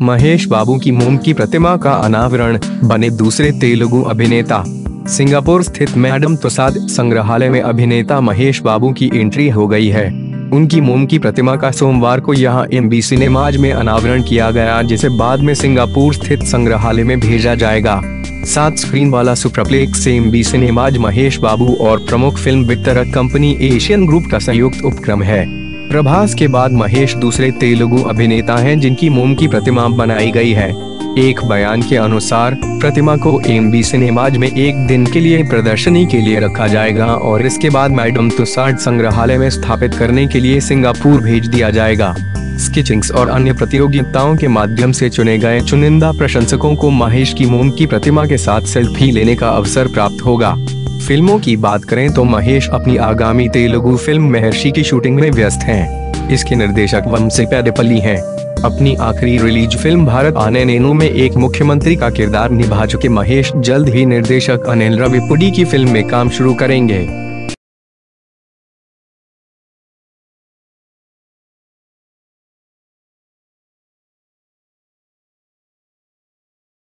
महेश बाबू की मोम की प्रतिमा का अनावरण, बने दूसरे तेलुगु अभिनेता। सिंगापुर स्थित मैडम प्रसाद संग्रहालय में अभिनेता महेश बाबू की एंट्री हो गई है। उनकी मोम की प्रतिमा का सोमवार को यहाँ एम बी सिनेमाज में अनावरण किया गया, जिसे बाद में सिंगापुर स्थित संग्रहालय में भेजा जाएगा। सात स्क्रीन वाला superplex M B cinemas Mahesh Babu और प्रमुख फ़िल्म वितरक कंपनी एशियन ग्रुप का संयुक्त उपक्रम है। प्रभास के बाद महेश दूसरे तेलुगु अभिनेता हैं जिनकी मोम की प्रतिमा बनाई गई है। एक बयान के अनुसार, प्रतिमा को एम बी सिनेमाज में एक दिन के लिए प्रदर्शनी के लिए रखा जाएगा और इसके बाद मैडम तुसाड संग्रहालय में स्थापित करने के लिए सिंगापुर भेज दिया जाएगा। स्केचिंग्स और अन्य प्रतियोगिताओं के माध्यम से चुने गए चुनिंदा प्रशंसकों को महेश की मोम की प्रतिमा के साथ सेल्फी लेने का अवसर प्राप्त होगा। फ़िल्मों की बात करें तो महेश अपनी आगामी तेलुगु फ़िल्म महर्षि की शूटिंग में व्यस्त हैं। इसके निर्देशक वंशी पैदेपल्ली हैं। अपनी आखिरी रिलीज़ फ़िल्म भारत आने नेनू में एक मुख्यमंत्री का किरदार निभा चुके महेश जल्द ही निर्देशक अनिल रविपुडी की फ़िल्म में काम शुरू करेंगे